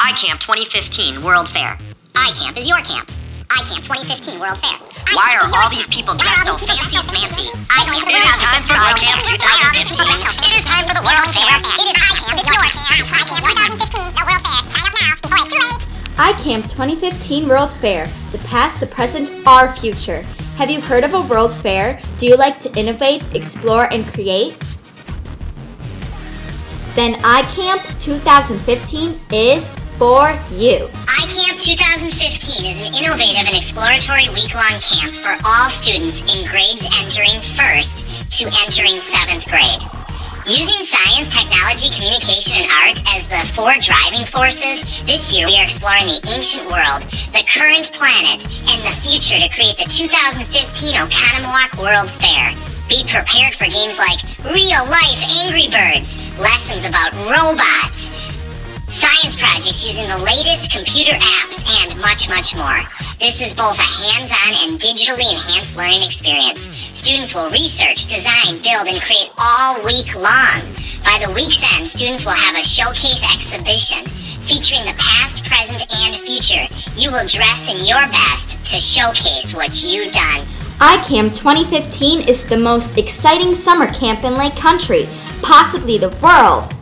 iCamp 2015 World Fair. iCamp is your camp. iCamp 2015 World Fair. Why are all these people Why are dressed so all these people fancy dressed so smancy? fancy? It is time for iCamp 2015. It is time for the World Fair. It is iCamp is your camp. iCamp 2015 the World Fair. Sign up now before it's too late. iCamp 2015 World Fair. The past, the present, our future. Have you heard of a World Fair? Do you like to innovate, explore, and create? Then iCamp 2015 is for you. iCamp 2015 is an innovative and exploratory week-long camp for all students in grades entering first to entering seventh grade. Using science, technology, communication, and art as the four driving forces, this year we are exploring the ancient world, the current planet, and the future to create the 2015 Oconomowoc World Fair. Be prepared for games like Real Life Angry Birds, lessons about robots, science projects using the latest computer apps, and much, much more. This is both a hands-on and digitally enhanced learning experience. Students will research, design, build, and create all week long. By the week's end, students will have a showcase exhibition featuring the past, present, and future. You will dress in your best to showcase what you've done. iCamp 2015 is the most exciting summer camp in Lake Country, possibly the world.